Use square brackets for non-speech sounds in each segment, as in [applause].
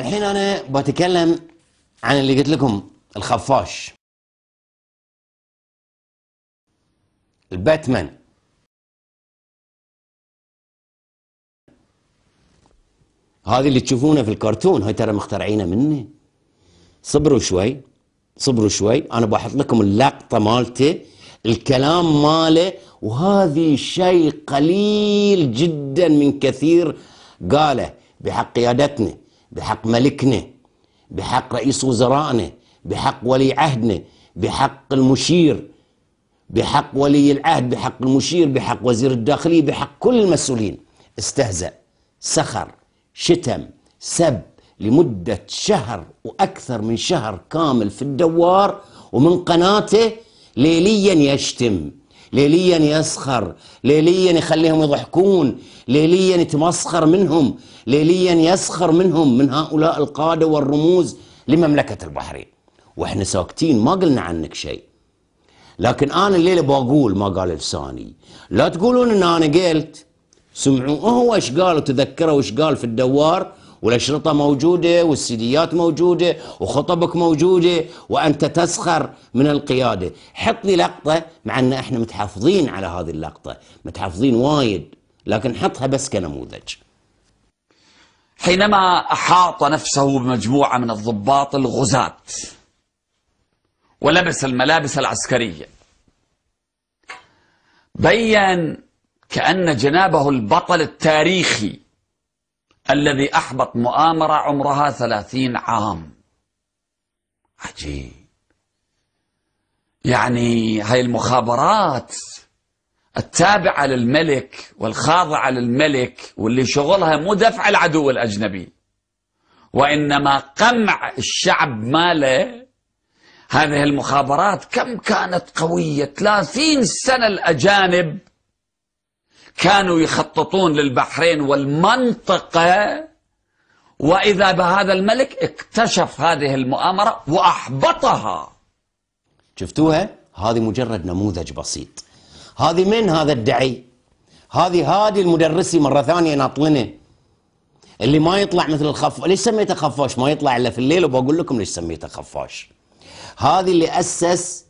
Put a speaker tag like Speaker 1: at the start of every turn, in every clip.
Speaker 1: الحين أنا بتكلم عن اللي قلت لكم الخفاش. الباتمان. هذه اللي تشوفونه في الكرتون هاي ترى مخترعينه مني. صبروا شوي صبروا شوي. أنا بحط لكم اللقطة مالته الكلام ماله وهذه شيء قليل جدا من كثير قاله بحق قيادتنا بحق ملكنا بحق رئيس وزرائنا بحق ولي عهدنا بحق المشير بحق ولي العهد بحق المشير بحق وزير الداخلية بحق كل المسؤولين. استهزأ سخر شتم سب لمدة شهر وأكثر من شهر كامل في الدوار ومن قناته ليليا يشتم. ليليا يسخر ليليا يخليهم يضحكون ليليا يتمسخر منهم ليليا يسخر منهم من هؤلاء القادة والرموز لمملكة البحرين. وإحنا ساكتين ما قلنا عنك شيء. لكن أنا الليلة بقول ما قال لساني. لا تقولون إن أنا قلت. سمعوا هو إيش قال وتذكروا إيش قال في الدوار؟ والأشرطة موجودة والسيديات موجودة وخطبك موجودة وأنت تسخر من القيادة. حط لي لقطة مع إن إحنا متحافظين على هذه اللقطة. متحافظين وايد لكن حطها بس كنموذج.
Speaker 2: حينما أحاط نفسه بمجموعة من الضباط الغزاة ولبس الملابس العسكرية بين كأن جنابه البطل التاريخي الذي أحبط مؤامرة عمرها ثلاثين عام. عجيب. يعني هاي المخابرات التابعة للملك والخاضعة للملك واللي شغلها مو دفع العدو الأجنبي وإنما قمع الشعب ماله. هذه المخابرات كم كانت قوية؟ 30 سنة الأجانب كانوا يخططون للبحرين والمنطقة وإذا بهذا الملك اكتشف هذه المؤامرة وأحبطها.
Speaker 1: شفتوها؟ هذه مجرد نموذج بسيط. هذه من هذا الدعي؟ هذه هذه المدرسي مرة ثانية ناطلنه اللي ما يطلع مثل الخف ليش سميته خفاش؟ ما يطلع إلا في الليل وبقول لكم ليش سميته خفاش. هذه اللي أسس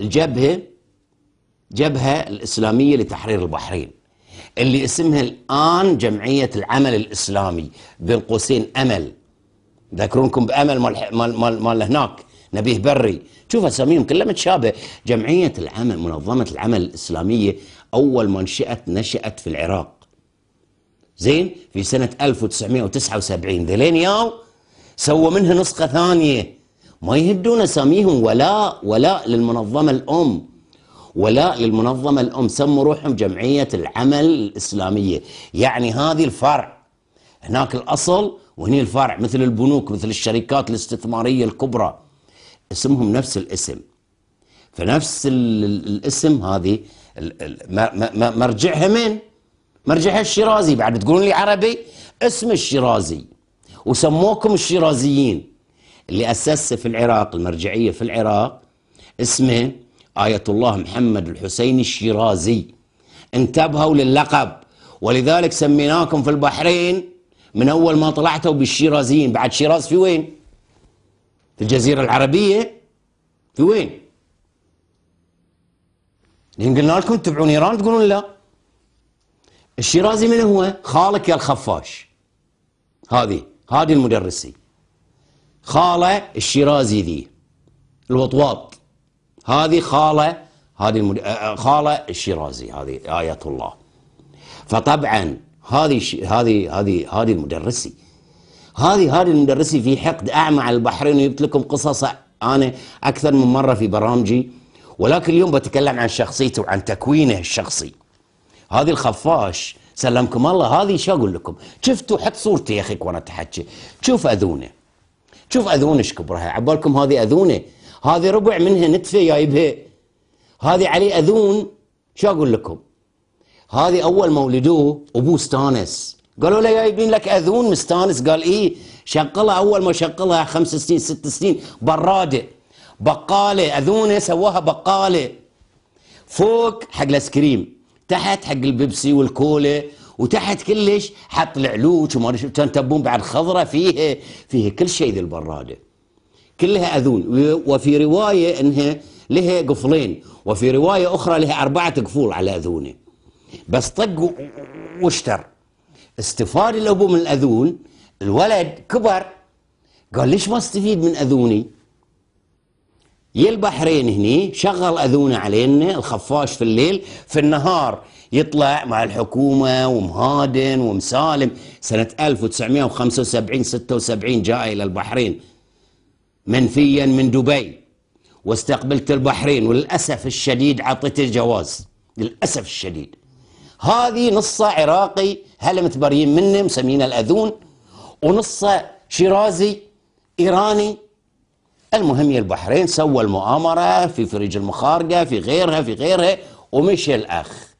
Speaker 1: الجبهة جبهة الإسلامية لتحرير البحرين اللي اسمها الآن جمعية العمل الإسلامي بين قوسين أمل. ذكرونكم بأمل مال, مال, مال, مال هناك نبيه بري. شوف أساميهم كلها متشابه جمعية العمل منظمة العمل الإسلامية أول ما نشأت نشات في العراق. زين في سنة 1979 ذلين ياو سووا منها نسخة ثانية. ما يهدون أساميهم ولاء ولاء للمنظمة الأم. ولاء للمنظمة الأم سموا روحهم جمعية العمل الإسلامية. يعني هذه الفرع هناك الأصل وهني الفرع مثل البنوك مثل الشركات الاستثمارية الكبرى. اسمهم نفس الاسم. فنفس الاسم هذه مرجعها من؟ مرجعها الشيرازي. بعد تقولون لي عربي اسم الشيرازي. وسموكم الشيرازيين. اللي أسس في العراق المرجعية في العراق اسمه آية الله محمد الحسين الشيرازي. انتبهوا للقب. ولذلك سميناكم في البحرين من أول ما طلعتوا بالشيرازيين. بعد شيراز في وين؟ في الجزيرة العربية. في وين؟ لين قلنا لكم تبعون إيران تقولون لا. الشيرازي من هو؟ خالك يا الخفاش. هذه هذه المدرسي خالة الشيرازي ذي. الوطواط. هذه خالة هذه المد... خالة الشيرازي هذه آية الله. فطبعا هذه هذه هذه هذه المدرسي هذه هذه المدرسي في حقد أعمى على البحرين وجبت لكم قصص أنا أكثر من مرة في برامجي. ولكن اليوم بتكلم عن شخصيته وعن تكوينه الشخصي. هذه الخفاش سلمكم الله هذه شو أقول لكم؟ شفتوا حط صورتي يا أخي وأنا أتحكي. شوف أذونه. شوف اذونه إيش كبرها. عبالكم هذه أذونة. هذه ربع منها نتفه جايبها هذه عليه أذون. شو أقول لكم؟ هذه أول ما ولدوه ابوه استانس قالوا له جايبين لك أذون مستانس. قال إيه؟ شغلها أول ما شغلها خمس سنين ست سنين. برادة. بقالة. أذونه سواها بقالة. فوق حق الآيس كريم. تحت حق البيبسي والكولا وتحت كلش حط العلوج وما كان تبون بعد خضرة فيها فيها كل شيء ذي البرادة. كلها أذون. وفي رواية إنها لها قفلين وفي رواية أخرى لها أربعة قفول على أذونه. بس طق واشتر. استفاد الأبو من الأذون الولد كبر قال ليش ما استفيد من أذوني؟ يا البحرين هني شغل أذونه علينا الخفاش في الليل في النهار يطلع مع الحكومة ومهادن ومسالم. سنة 1975 76 جاء إلى البحرين. منفيا من دبي واستقبلت البحرين وللأسف الشديد عطيته جواز للأسف الشديد. هذه نصه عراقي هلا متبريين منه مسمينه الأذون ونصه شيرازي إيراني. المهم يا البحرين سوى المؤامرة في فريج المخارقة في غيرها في غيرها ومشي الأخ.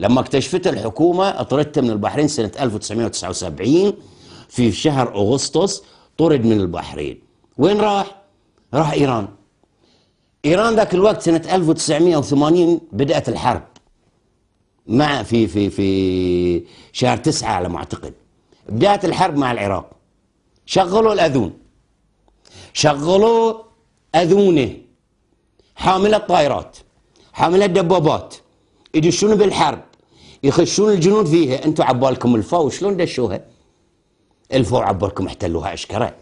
Speaker 1: لما اكتشفت الحكومة أطردت من البحرين سنة 1979 في شهر أغسطس طرد من البحرين. وين راح؟ راح إيران. إيران ذاك الوقت سنة 1980 بدأت الحرب مع في في في شهر تسعة على ما أعتقد. بدأت الحرب مع العراق. شغلوا الأذون. شغلوا أذونه. حاملة طائرات حاملة دبابات يدشون بالحرب؟ يخشون الجنود فيها. أنتم عبالكم الفاو شلون دشوها؟ الفاو عبالكم احتلوها اشكره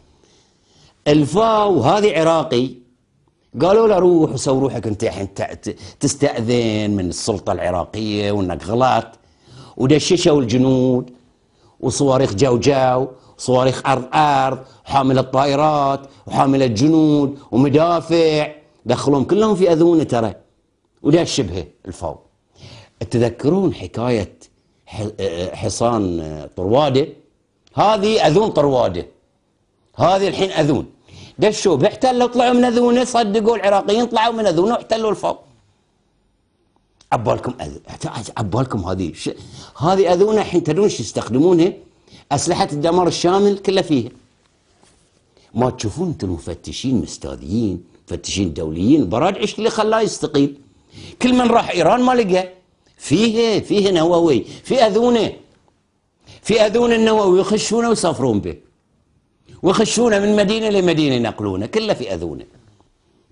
Speaker 1: الفاو هذه عراقي. قالوا له روح وسوي روحك انت الحين تستأذن من السلطة العراقية وانك غلط. ودششوا الجنود وصواريخ جو جو صواريخ أرض أرض حامله طائرات وحامله جنود ومدافع. دخلوهم كلهم في أذونة ترى. وده شبهه الفو. تذكرون حكاية حصان طروادة؟ هذه أذون طروادة. هذه الحين أذون. دشوا باحتلوا طلعوا من اذونه صدقوا العراقيين طلعوا من اذونه واحتلوا الفو عبالكم. عبالكم هذه ش... هذه اذونه الحين تدرون شو يستخدمونها؟ أسلحة الدمار الشامل كلها فيها. ما تشوفون أنتم المفتشين مستاذيين، مفتشين دوليين، برادعش اللي خلاه يستقيل. كل من راح إيران ما لقى. فيه فيه نووي، في اذونه. في اذون النووي يخشونه ويسافرون به. ويخشونه من مدينة لمدينة ينقلونه، كله في أذونه.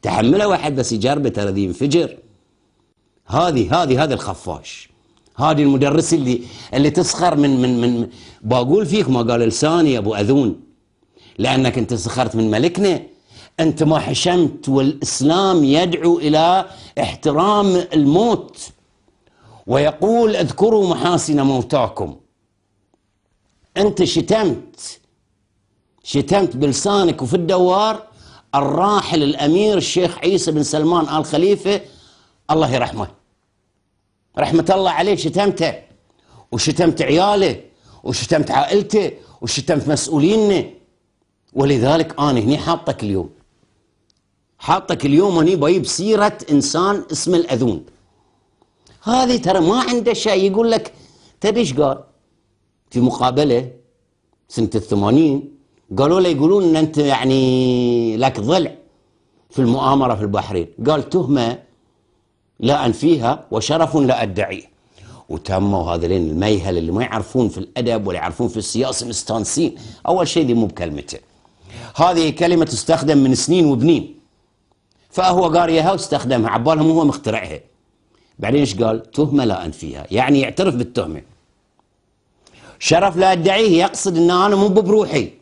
Speaker 1: تحمله واحد بس يجربه ترى ذي ينفجر. هذه هذه هذا الخفاش. هذه المدرس اللي اللي تسخر من من من بقول فيك ما قال لساني يا أبو أذون. لأنك أنت سخرت من ملكنا أنت ما حشمت والإسلام يدعو إلى احترام الموت. ويقول اذكروا محاسن موتاكم. أنت شتمت. شتمت بلسانك وفي الدوار الراحل الأمير الشيخ عيسى بن سلمان آل خليفة. الله يرحمه. رحمة الله عليه شتمته. وشتمت عياله وشتمت عائلته وشتمت مسؤولينه. ولذلك أنا هني حاطك اليوم. حاطك اليوم هني بجيب سيرة إنسان اسمه الأذون. هذه ترى ما عنده شيء يقول لك تدري إيش قال؟ في مقابلة سنة الثمانين قالوا له يقولون إن أنت يعني لك ضلع في المؤامرة في البحرين. قال تهمة لا أنفيها وشرف لا أدعيه. وتموا هذين الميهل اللي ما يعرفون في الأدب ولا يعرفون في السياسة مستانسين. أول شيء دي مو بكلمته. هذه كلمة تستخدم من سنين وبنين. فهو قاريها واستخدمها. عبالهم هو مخترعها. بعدين إيش قال؟ تهمة لا أنفيها يعني يعترف بالتهمة. شرف لا أدعيه. يقصد أن أنا مو بروحي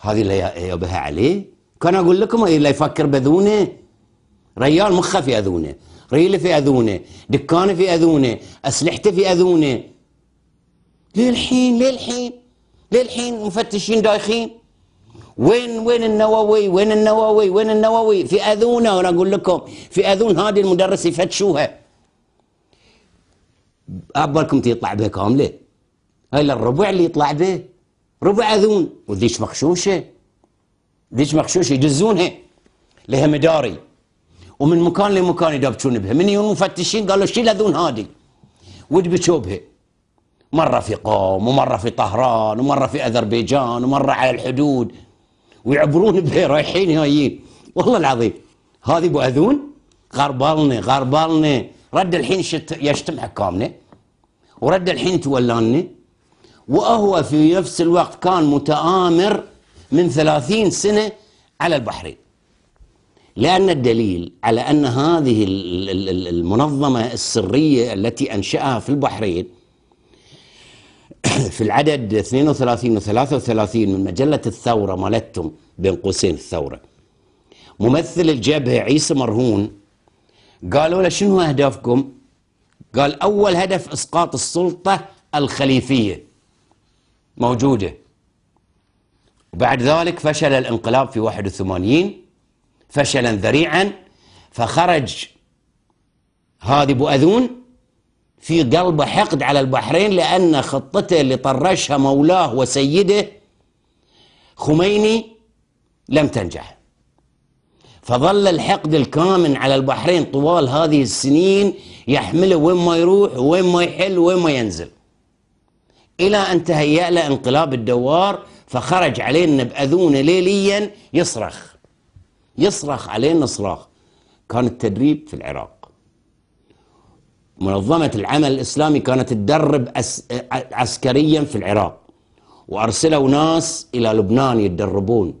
Speaker 1: هذه اللي يبها عليه. كان أقول لكم اللي يفكر بذونه؟ ريال مخه في أذونه ريله في أذونه دكانه في أذونه اسلحته في أذونه. للحين للحين للحين مفتشين دايخين. وين وين النووي؟ وين النووي؟ وين النووي؟ في أذونه. وأنا أقول لكم في أذون هذه المدرس يفتشوها. ابالكم تطلع بها كاملة. هاي الربع اللي يطلع به. ربع اذون وذيش مخشوشة. ذيش مخشوشة يدزونها. لها مداري. ومن مكان لمكان يدبشون بها. من يوم مفتشين قالوا شيل الاذون هذه ودبشوا بها. مرة في قوم ومرة في طهران ومرة في أذربيجان ومرة على الحدود. ويعبرون بها رايحين جايين والله العظيم. هذه أبو أذون؟ غربالنا غربالنا. رد الحين شت- يشتم حكامنا. ورد الحين يتولانا وهو في نفس الوقت كان متآمر من ثلاثين سنة على البحرين. لأن الدليل على أن هذه ال- ال- ال- المنظمة السرية التي أنشأها في البحرين [coughs] في العدد 32 و 33 من مجلة الثورة مالتهم بين قوسين الثورة ممثل الجبهة عيسى مرهون قالوا له شنو أهدافكم؟ قال أول هدف إسقاط السلطة الخليفية. موجودة. وبعد ذلك فشل الانقلاب في 81 فشلا ذريعا فخرج هذه أبو أذون في قلبه حقد على البحرين لأن خطته اللي طرشها مولاه وسيده خميني لم تنجح. فظل الحقد الكامن على البحرين طوال هذه السنين يحمله وين ما يروح وين ما يحل وين ما ينزل. إلى أن تهيأ له انقلاب الدوار فخرج علينا باذونه ليليا يصرخ. يصرخ علينا صراخ كان التدريب في العراق. منظمة العمل الإسلامي كانت تدرب. عسكريا في العراق. وأرسلوا ناس إلى لبنان يتدربون.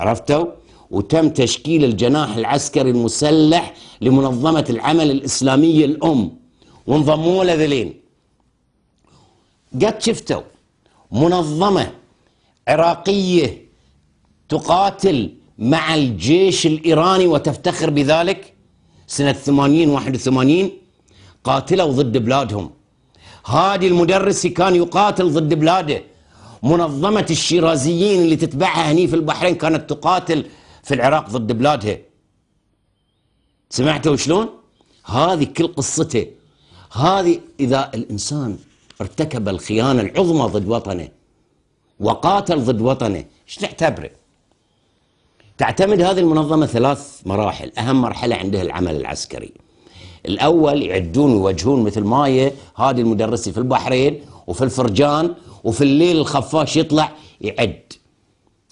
Speaker 1: عرفتوا؟ وتم تشكيل الجناح العسكري المسلح لمنظمة العمل الإسلامية الأم. وانضموا له ذلين. قد شفتوا منظمة عراقية تقاتل مع الجيش الإيراني وتفتخر بذلك؟ سنة 80 81 قاتلوا ضد بلادهم. هادي المدرسي كان يقاتل ضد بلاده. منظمة الشيرازيين اللي تتبعها هني في البحرين كانت تقاتل في العراق ضد بلادها سمعتوا شلون؟ هذه كل قصته. هذه إذا الإنسان ارتكب الخيانة العظمى ضد وطنه وقاتل ضد وطنه. إيش تعتبره؟ تعتمد هذه المنظمة ثلاث مراحل. أهم مرحلة عندها العمل العسكري. الأول يعدون ويوجهون مثل ماية هذه المدرسة في البحرين وفي الفرجان وفي الليل الخفاش يطلع يعد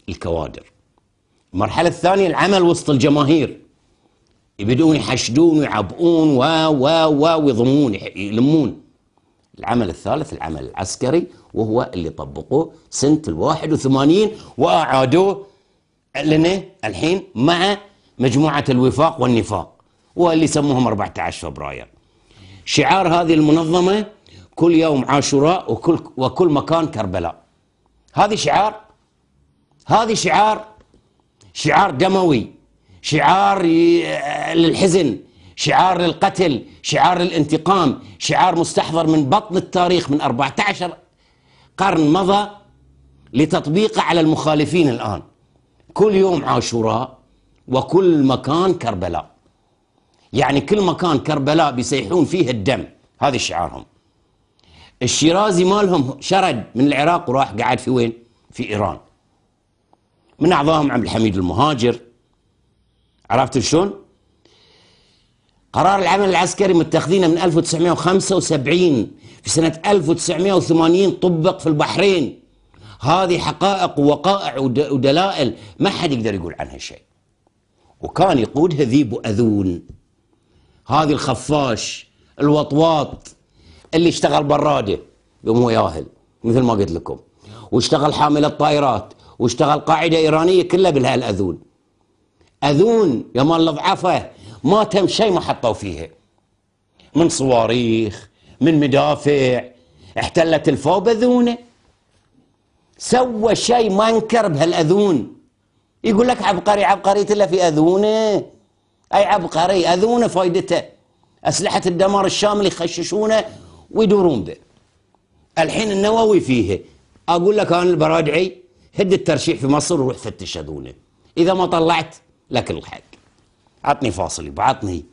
Speaker 1: الكوادر. المرحلة الثانية العمل وسط الجماهير. يبدون يحشدون ويعبؤون و و و ويضمون يلمون. العمل الثالث العمل العسكري وهو اللي طبقوه سنة الواحد وثمانين وأعادوه لنا الحين مع مجموعة الوفاق والنفاق واللي يسموهم 14 فبراير. شعار هذه المنظمة كل يوم عاشوراء وكل وكل مكان كربلاء. هذه شعار هذه شعار شعار دموي شعار للحزن. شعار للقتل شعار للانتقام شعار مستحضر من بطن التاريخ من 14 قرن مضى لتطبيقه على المخالفين الآن. كل يوم عاشوراء وكل مكان كربلاء. يعني كل مكان كربلاء بيسيحون فيه الدم هذا شعارهم. الشيرازي مالهم شرد من العراق وراح قعد في وين؟ في إيران. من أعضائهم عبد الحميد المهاجر. عرفت شلون؟ قرار العمل العسكري متخذينه من 1975 في سنة 1980 طبق في البحرين. هذه حقائق ووقائع ود- ودلائل ما حد يقدر يقول عنها شيء. وكان يقودها ذيب أذون. هذه الخفاش الوطواط اللي اشتغل برادة يوم هو ياهل مثل ما قلت لكم. واشتغل حامل الطائرات واشتغل قاعدة إيرانية كلها بالهالأذون. أذون يا مال الضعفه ما تم شيء ما حطوا فيها. من صواريخ من مدافع احتلت الفو بأذونه. سوى شيء ما انكر بهالأذون. يقول لك عبقري عبقرية الا في أذونه. أي عبقري أذونه فايدته. أسلحة الدمار الشامل يخششونه ويدورون به. الحين النووي فيه. أقول لك أنا البرادعي هد الترشيح في مصر وروح فتش أذونه. إذا ما طلعت لك الحق. عطني فاصل يبا عطني